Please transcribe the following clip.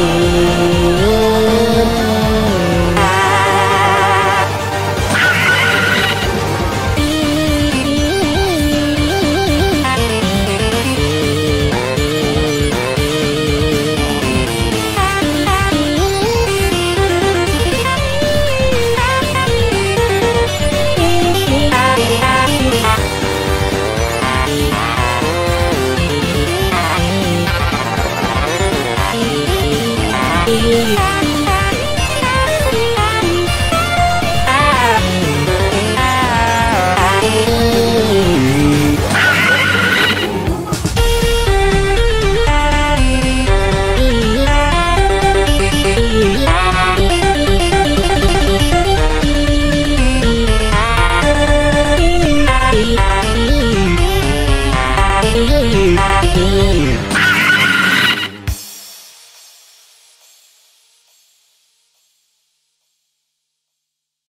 you. Yeah.